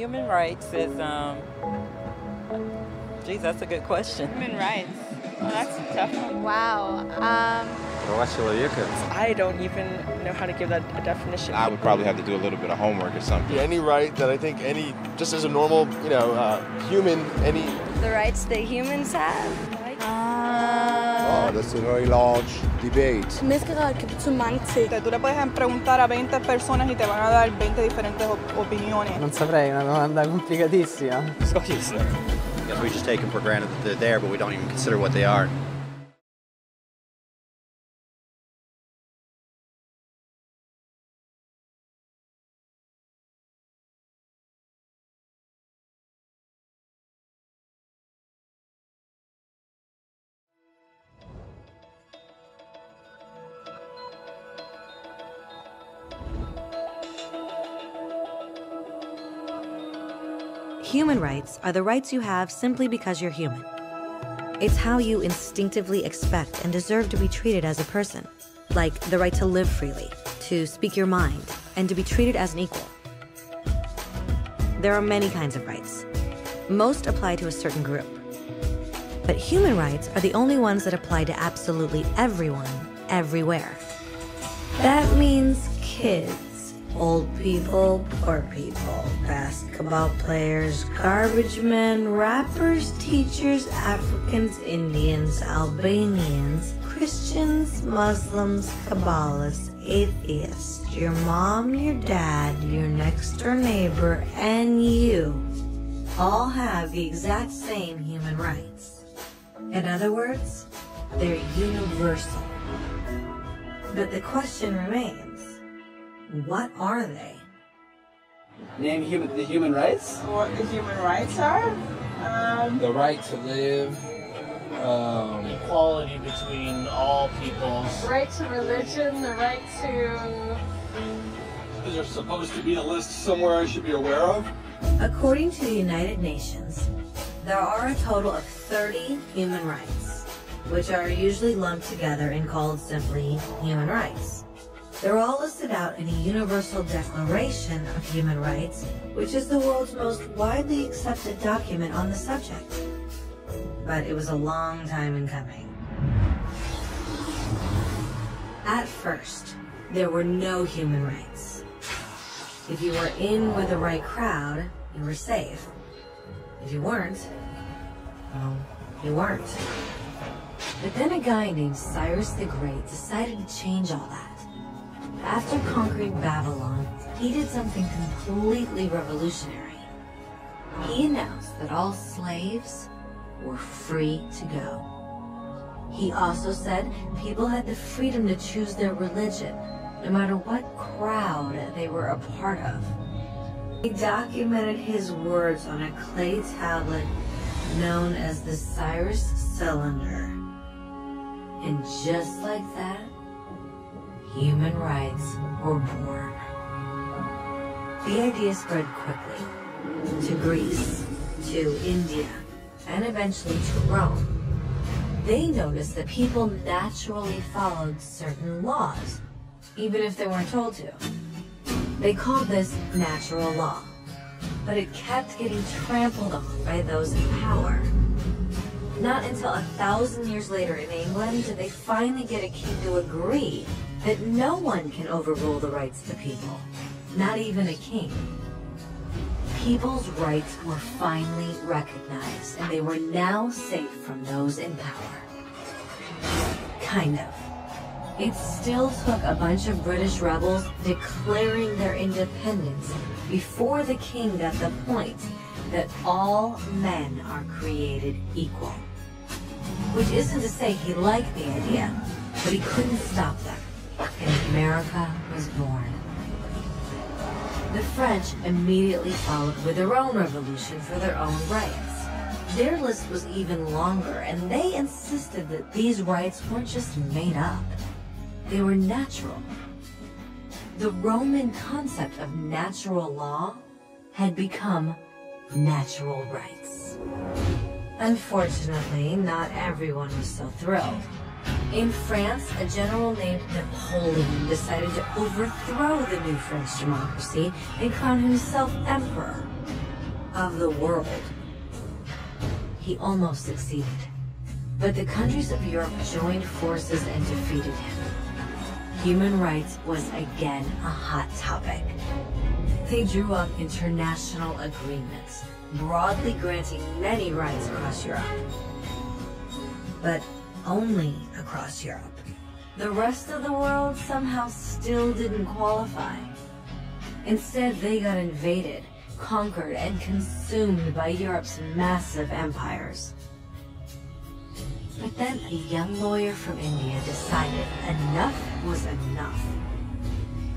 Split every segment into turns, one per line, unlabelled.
Human rights is, um, geez, that's a good question.
Human rights. Well, that's a tough one.
Wow. Um,
I don't even know how to give that a definition.
I would probably have to do a little bit of homework or something.
Any right that I think any, just as a normal, you know, uh, human, any
the rights that humans have.
Oh, that's a very large debate.
Betyde mange ting.
Tú le puedes preguntar a 20 personas y te van a dar 20 diferentes op- opiniones.
Non saprei, una domanda complicatissima.
Guess we just take them for granted that they're there, but we don't even consider what they are.
Human rights are the rights you have simply because you're human. It's how you instinctively expect and deserve to be treated as a person, like the right to live freely, to speak your mind, and to be treated as an equal. There are many kinds of rights. Most apply to a certain group. But human rights are the only ones that apply to absolutely everyone, everywhere. That means kids, old people, poor people, basketball players, garbage men, rappers, teachers, Africans, Indians, Albanians, Christians, Muslims, Kabbalists, atheists, your mom, your dad, your next door neighbor, and you all have the exact same human rights. In other words, they're universal. But the question remains, what are they?
Name human, the human rights?
What the human rights are? Um,
The right to live. Um,
equality between all peoples.
Right to religion, the right to.
Is there supposed to be a list somewhere I should be aware of?
According to the United Nations, there are a total of 30 human rights, which are usually lumped together and called simply human rights. They're all listed out in a Universal Declaration of Human Rights, which is the world's most widely accepted document on the subject. But it was a long time in coming. At first, there were no human rights. If you were in with the right crowd, you were safe. If you weren't, well, you weren't. But then a guy named Cyrus the Great decided to change all that. After conquering Babylon, he did something completely revolutionary. He announced that all slaves were free to go. He also said people had the freedom to choose their religion, no matter what crowd they were a part of. He documented his words on a clay tablet known as the Cyrus Cylinder. And just like that, human rights were born. The idea spread quickly to Greece, to India, and eventually to Rome. They noticed that people naturally followed certain laws, even if they weren't told to. They called this natural law, but it kept getting trampled on by those in power. Not until a thousand years later in England did they finally get a king to agree that no one can overrule the rights of the people, not even a king. People's rights were finally recognized, and they were now safe from those in power. Kind of. It still took a bunch of British rebels declaring their independence before the king got the point that all men are created equal. Which isn't to say he liked the idea, but he couldn't stop them. And America was born. The French immediately followed with their own revolution for their own rights. Their list was even longer, and they insisted that these rights weren't just made up. They were natural. The Roman concept of natural law had become natural rights. Unfortunately, not everyone was so thrilled. In France, a general named Napoleon decided to overthrow the new French democracy and crown himself emperor. of the world. He almost succeeded. But the countries of Europe joined forces and defeated him. Human rights was again a hot topic. They drew up international agreements, broadly granting many rights across Europe. But only across Europe. The rest of the world somehow still didn't qualify. Instead, they got invaded, conquered, and consumed by Europe's massive empires. But then a young lawyer from India decided enough was enough.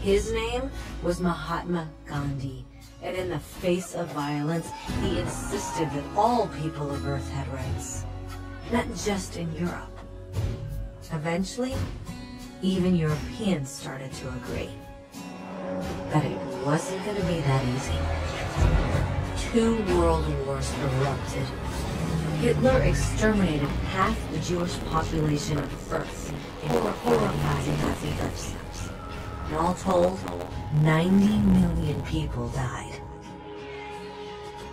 His name was Mahatma Gandhi, and in the face of violence, he insisted that all people of Earth had rights, not just in Europe. Eventually, even Europeans started to agree. But it wasn't going to be that easy. Two world wars erupted. Hitler exterminated half the Jewish population of Earth in horrifying footsteps. And all told, 90 million people died.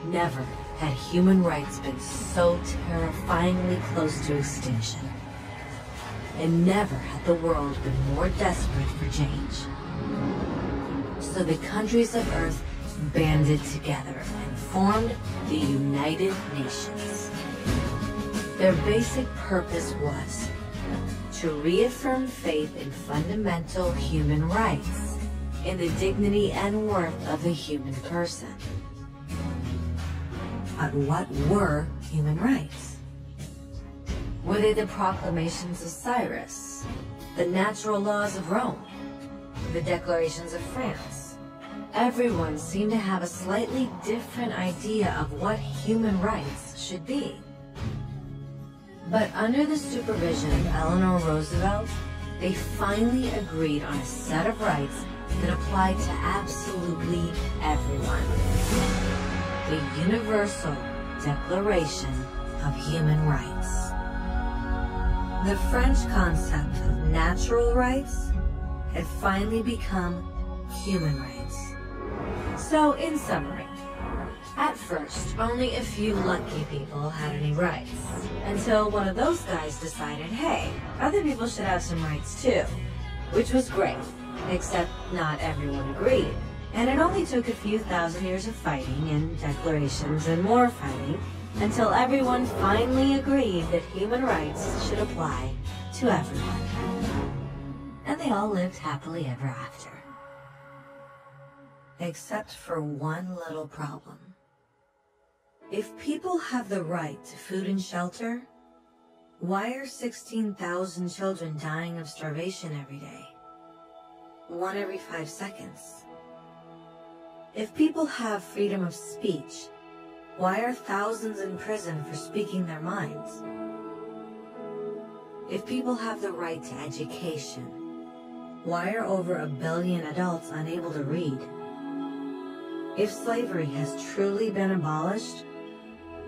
Never had human rights been so terrifyingly close to extinction. And never had the world been more desperate for change. So the countries of Earth banded together and formed the United Nations. Their basic purpose was to reaffirm faith in fundamental human rights, in the dignity and worth of the human person. But what were human rights? Were they the proclamations of Cyrus, the natural laws of Rome, the declarations of France? Everyone seemed to have a slightly different idea of what human rights should be. But under the supervision of Eleanor Roosevelt, they finally agreed on a set of rights that applied to absolutely everyone. The Universal Declaration of Human Rights. The French concept of natural rights had finally become human rights. So, in summary, at first, only a few lucky people had any rights. Until one of those guys decided, hey, other people should have some rights too. Which was great, except not everyone agreed. And it only took a few thousand years of fighting and declarations and more fighting until everyone finally agreed that human rights should apply to everyone. And they all lived happily ever after. Except for one little problem. If people have the right to food and shelter, why are 16,000 children dying of starvation every day? One every five seconds. If people have freedom of speech, why are thousands in prison for speaking their minds? If people have the right to education, why are over a billion adults unable to read? If slavery has truly been abolished,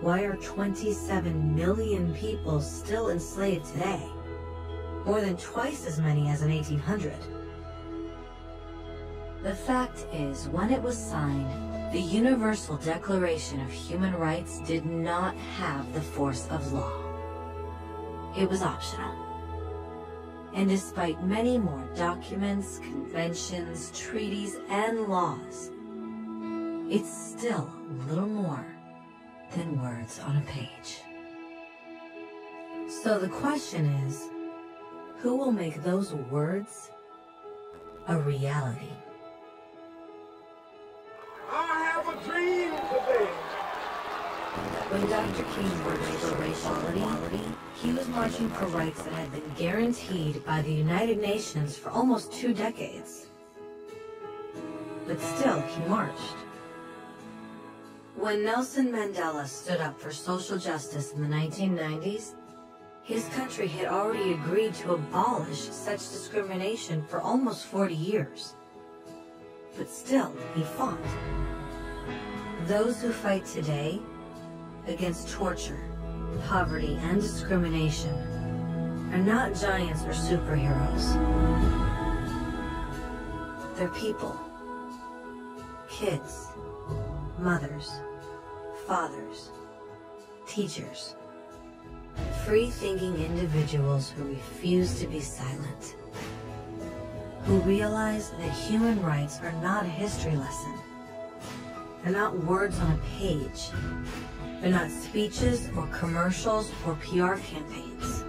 why are 27 million people still enslaved today? More than twice as many as in 1800. The fact is, when it was signed, the Universal Declaration of Human Rights did not have the force of law. It was optional. And despite many more documents, conventions, treaties, and laws, it's still little more than words on a page. So the question is, who will make those words a reality? When Dr. King for racial equality, he was marching for rights that had been guaranteed by the United Nations for almost two decades. But still, he marched. When Nelson Mandela stood up for social justice in the 1990s, his country had already agreed to abolish such discrimination for almost 40 years. But still, he fought. Those who fight today against torture, poverty, and discrimination are not giants or superheroes. They're people. Kids, mothers, fathers, teachers, free thinking individuals who refuse to be silent, who realize that human rights are not a history lesson. They're not words on a page. They're not speeches or commercials or PR campaigns.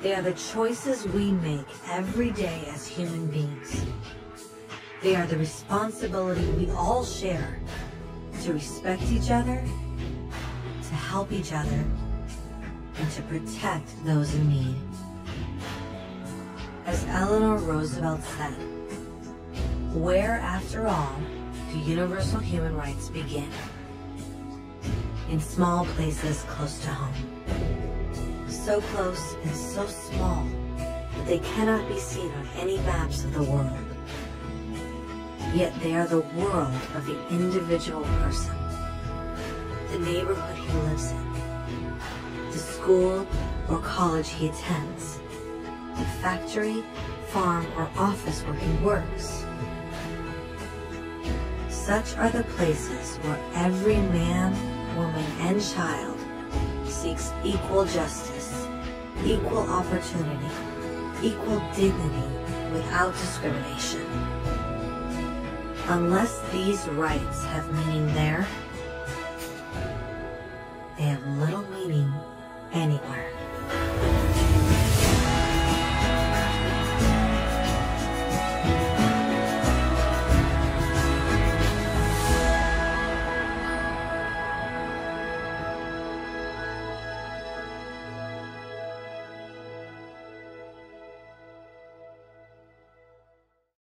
They are the choices we make every day as human beings. They are the responsibility we all share to respect each other, to help each other, and to protect those in need. As Eleanor Roosevelt said, where, after all, do universal human rights begin? In small places close to home. So close and so small that they cannot be seen on any maps of the world. Yet they are the world of the individual person. The neighborhood he lives in. The school or college he attends. The factory, farm, or office where he works. Such are the places where every man, woman, and child seeks equal justice, equal opportunity, equal dignity without discrimination. Unless these rights have meaning there, they have little meaning anywhere.